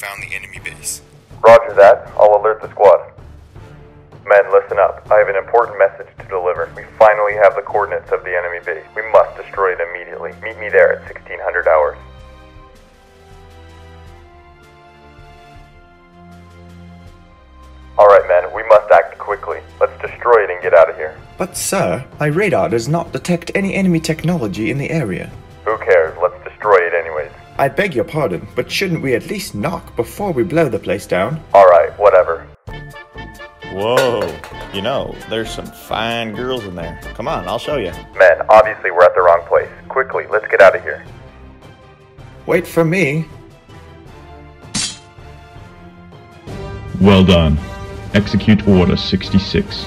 found the enemy base. Roger that. I'll alert the squad. Men, listen up. I have an important message to deliver. We finally have the coordinates of the enemy base. We must destroy it immediately. Meet me there at 1600 hours. Alright, men, we must act quickly. Let's destroy it and get out of here. But, sir, my radar does not detect any enemy technology in the area. I beg your pardon, but shouldn't we at least knock before we blow the place down? Alright, whatever. Whoa. You know, there's some fine girls in there. Come on, I'll show you. Men, obviously we're at the wrong place. Quickly, let's get out of here. Wait for me. Well done. Execute Order 66.